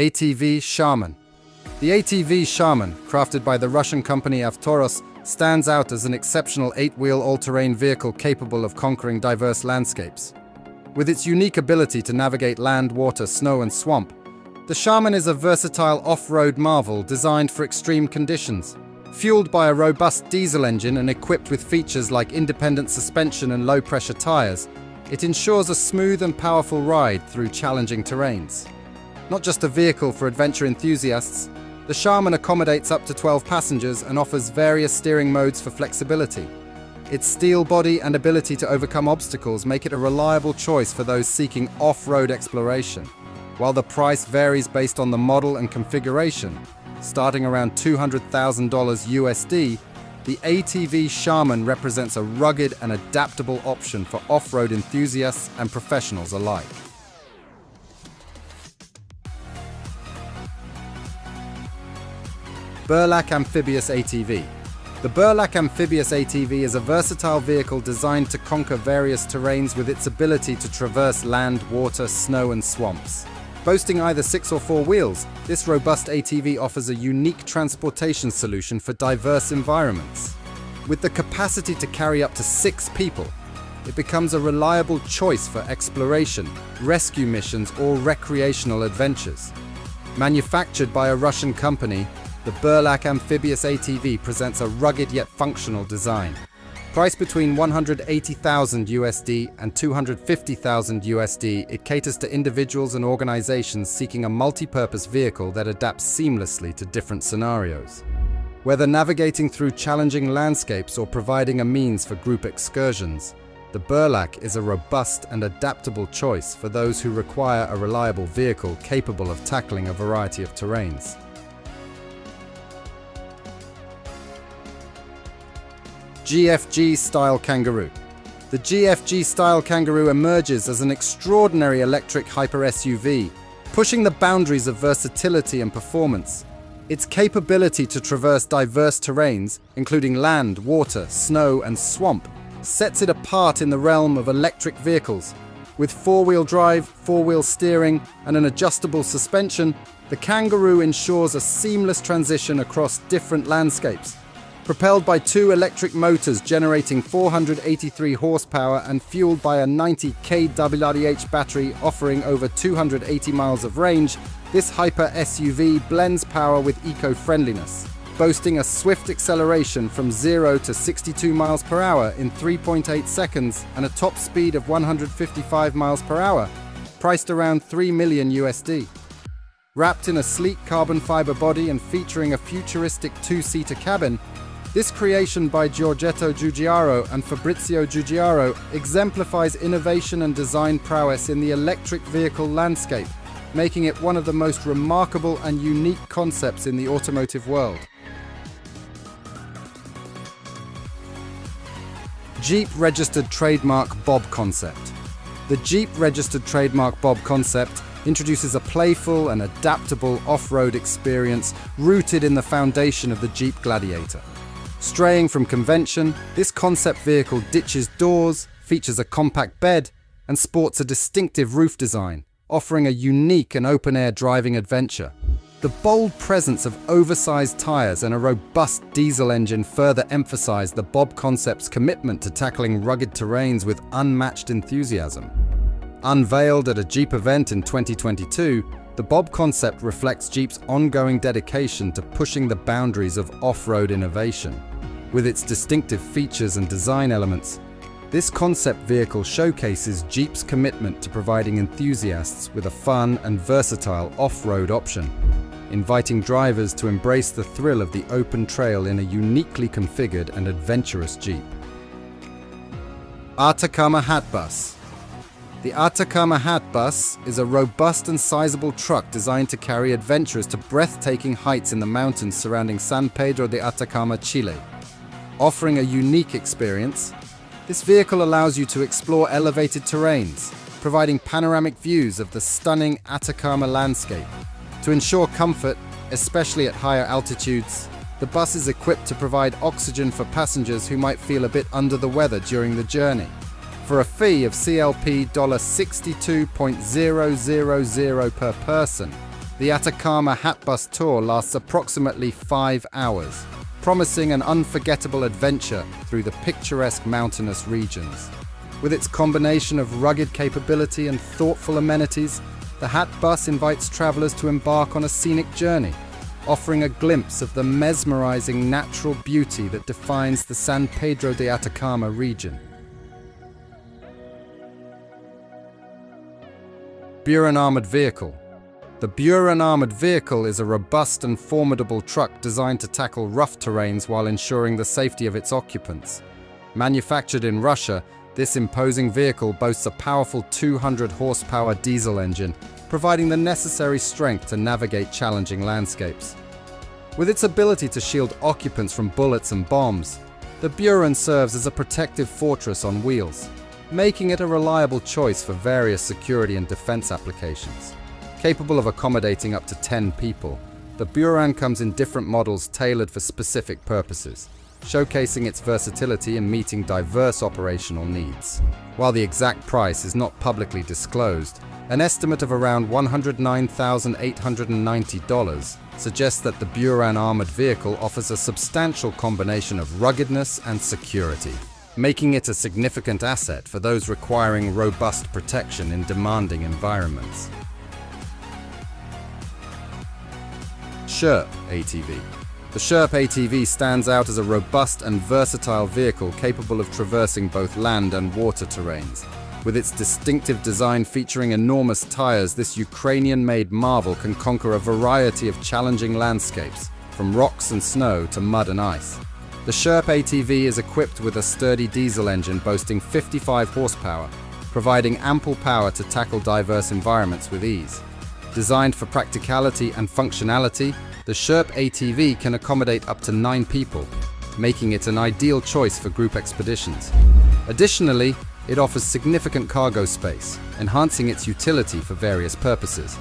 ATV Shaman. The ATV Shaman, crafted by the Russian company Avtoros, stands out as an exceptional eight-wheel all-terrain vehicle capable of conquering diverse landscapes. With its unique ability to navigate land, water, snow and swamp, the Shaman is a versatile off-road marvel designed for extreme conditions. Fueled by a robust diesel engine and equipped with features like independent suspension and low-pressure tyres, it ensures a smooth and powerful ride through challenging terrains. Not just a vehicle for adventure enthusiasts, the Shaman accommodates up to 12 passengers and offers various steering modes for flexibility. Its steel body and ability to overcome obstacles make it a reliable choice for those seeking off-road exploration. While the price varies based on the model and configuration, starting around $200,000 USD, the ATV Shaman represents a rugged and adaptable option for off-road enthusiasts and professionals alike. Burlak Amphibious ATV the Burlak Amphibious ATV is a versatile vehicle designed to conquer various terrains with its ability to traverse land, water, snow and swamps. Boasting either six or four wheels, this robust ATV offers a unique transportation solution for diverse environments. With the capacity to carry up to six people, it becomes a reliable choice for exploration, rescue missions or recreational adventures. Manufactured by a Russian company, the Burlak Amphibious ATV presents a rugged yet functional design. Priced between 180,000 USD and 250,000 USD, it caters to individuals and organizations seeking a multi-purpose vehicle that adapts seamlessly to different scenarios. Whether navigating through challenging landscapes or providing a means for group excursions, the Burlak is a robust and adaptable choice for those who require a reliable vehicle capable of tackling a variety of terrains. GFG Style Kangaroo. The GFG Style Kangaroo emerges as an extraordinary electric hyper SUV, pushing the boundaries of versatility and performance. Its capability to traverse diverse terrains, including land, water, snow, and swamp, sets it apart in the realm of electric vehicles. With four-wheel drive, four-wheel steering, and an adjustable suspension, the Kangaroo ensures a seamless transition across different landscapes propelled by two electric motors generating 483 horsepower and fueled by a 90 kWh battery offering over 280 miles of range, this hyper SUV blends power with eco-friendliness, boasting a swift acceleration from 0 to 62 miles per hour in 3.8 seconds and a top speed of 155 miles per hour, priced around 3 million USD. Wrapped in a sleek carbon fiber body and featuring a futuristic two-seater cabin, this creation by Giorgetto Giugiaro and Fabrizio Giugiaro exemplifies innovation and design prowess in the electric vehicle landscape, making it one of the most remarkable and unique concepts in the automotive world. Jeep registered trademark Bob concept. The Jeep registered trademark Bob concept introduces a playful and adaptable off-road experience rooted in the foundation of the Jeep Gladiator. Straying from convention, this concept vehicle ditches doors, features a compact bed, and sports a distinctive roof design, offering a unique and open-air driving adventure. The bold presence of oversized tyres and a robust diesel engine further emphasize the Bob Concept's commitment to tackling rugged terrains with unmatched enthusiasm. Unveiled at a Jeep event in 2022, the Bob concept reflects Jeep's ongoing dedication to pushing the boundaries of off-road innovation. With its distinctive features and design elements, this concept vehicle showcases Jeep's commitment to providing enthusiasts with a fun and versatile off-road option, inviting drivers to embrace the thrill of the open trail in a uniquely configured and adventurous Jeep. Atacama Hat Bus the Atacama Hat Bus is a robust and sizable truck designed to carry adventurers to breathtaking heights in the mountains surrounding San Pedro de Atacama, Chile. Offering a unique experience, this vehicle allows you to explore elevated terrains, providing panoramic views of the stunning Atacama landscape. To ensure comfort, especially at higher altitudes, the bus is equipped to provide oxygen for passengers who might feel a bit under the weather during the journey for a fee of CLP $62.000 per person. The Atacama Hat Bus Tour lasts approximately five hours, promising an unforgettable adventure through the picturesque mountainous regions. With its combination of rugged capability and thoughtful amenities, the Hat Bus invites travelers to embark on a scenic journey, offering a glimpse of the mesmerizing natural beauty that defines the San Pedro de Atacama region. Buran Armored Vehicle The Buran Armored Vehicle is a robust and formidable truck designed to tackle rough terrains while ensuring the safety of its occupants. Manufactured in Russia, this imposing vehicle boasts a powerful 200 horsepower diesel engine, providing the necessary strength to navigate challenging landscapes. With its ability to shield occupants from bullets and bombs, the Buran serves as a protective fortress on wheels, making it a reliable choice for various security and defense applications. Capable of accommodating up to 10 people, the Buran comes in different models tailored for specific purposes showcasing its versatility in meeting diverse operational needs. While the exact price is not publicly disclosed, an estimate of around $109,890 suggests that the Buran armored vehicle offers a substantial combination of ruggedness and security, making it a significant asset for those requiring robust protection in demanding environments. Sherp ATV the Sherp ATV stands out as a robust and versatile vehicle capable of traversing both land and water terrains. With its distinctive design featuring enormous tires, this Ukrainian-made marvel can conquer a variety of challenging landscapes, from rocks and snow to mud and ice. The Sherp ATV is equipped with a sturdy diesel engine boasting 55 horsepower, providing ample power to tackle diverse environments with ease. Designed for practicality and functionality, the Sherp ATV can accommodate up to nine people, making it an ideal choice for group expeditions. Additionally, it offers significant cargo space, enhancing its utility for various purposes.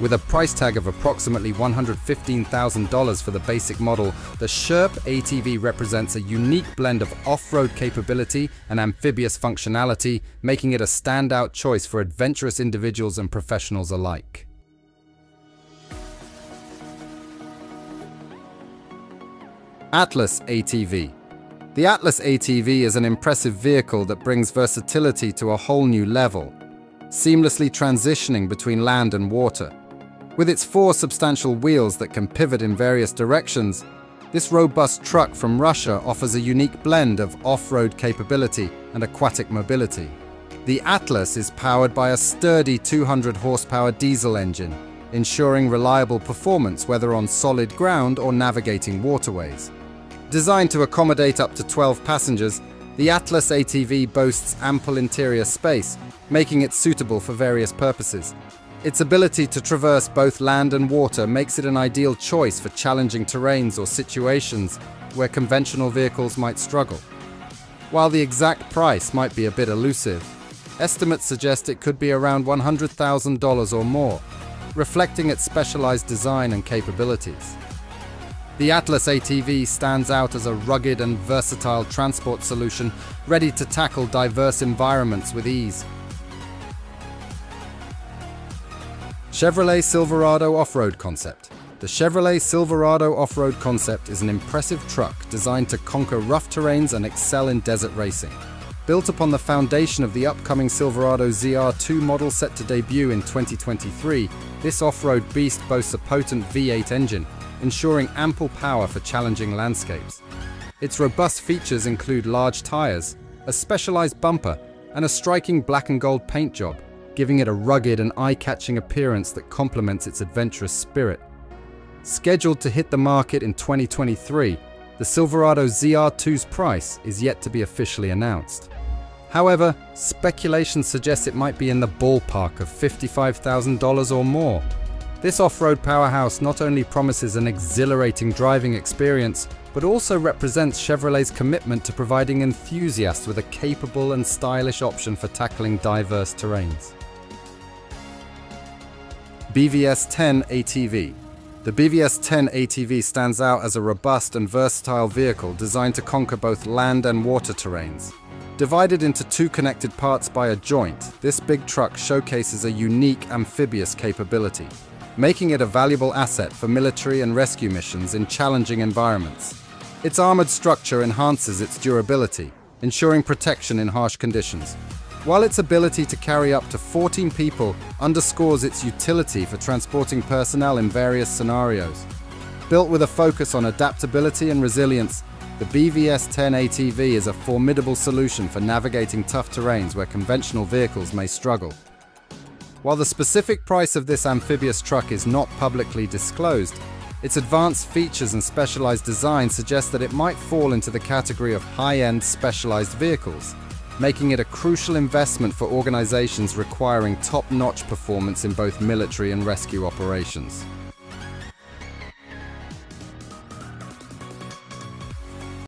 With a price tag of approximately $115,000 for the basic model, the Sherp ATV represents a unique blend of off-road capability and amphibious functionality, making it a standout choice for adventurous individuals and professionals alike. Atlas ATV. The Atlas ATV is an impressive vehicle that brings versatility to a whole new level, seamlessly transitioning between land and water. With its four substantial wheels that can pivot in various directions, this robust truck from Russia offers a unique blend of off-road capability and aquatic mobility. The Atlas is powered by a sturdy 200 horsepower diesel engine, ensuring reliable performance whether on solid ground or navigating waterways. Designed to accommodate up to 12 passengers, the Atlas ATV boasts ample interior space, making it suitable for various purposes. Its ability to traverse both land and water makes it an ideal choice for challenging terrains or situations where conventional vehicles might struggle. While the exact price might be a bit elusive, estimates suggest it could be around $100,000 or more, reflecting its specialized design and capabilities. The Atlas ATV stands out as a rugged and versatile transport solution ready to tackle diverse environments with ease. Chevrolet Silverado Off-Road Concept The Chevrolet Silverado Off-Road Concept is an impressive truck designed to conquer rough terrains and excel in desert racing. Built upon the foundation of the upcoming Silverado ZR2 model set to debut in 2023, this off-road beast boasts a potent V8 engine ensuring ample power for challenging landscapes. Its robust features include large tyres, a specialised bumper, and a striking black and gold paint job, giving it a rugged and eye-catching appearance that complements its adventurous spirit. Scheduled to hit the market in 2023, the Silverado ZR2's price is yet to be officially announced. However, speculation suggests it might be in the ballpark of $55,000 or more, this off-road powerhouse not only promises an exhilarating driving experience, but also represents Chevrolet's commitment to providing enthusiasts with a capable and stylish option for tackling diverse terrains. BVS 10 ATV The BVS 10 ATV stands out as a robust and versatile vehicle designed to conquer both land and water terrains. Divided into two connected parts by a joint, this big truck showcases a unique amphibious capability. Making it a valuable asset for military and rescue missions in challenging environments. Its armored structure enhances its durability, ensuring protection in harsh conditions, while its ability to carry up to 14 people underscores its utility for transporting personnel in various scenarios. Built with a focus on adaptability and resilience, the BVS-10 ATV is a formidable solution for navigating tough terrains where conventional vehicles may struggle. While the specific price of this amphibious truck is not publicly disclosed, its advanced features and specialized design suggest that it might fall into the category of high-end specialized vehicles, making it a crucial investment for organizations requiring top-notch performance in both military and rescue operations.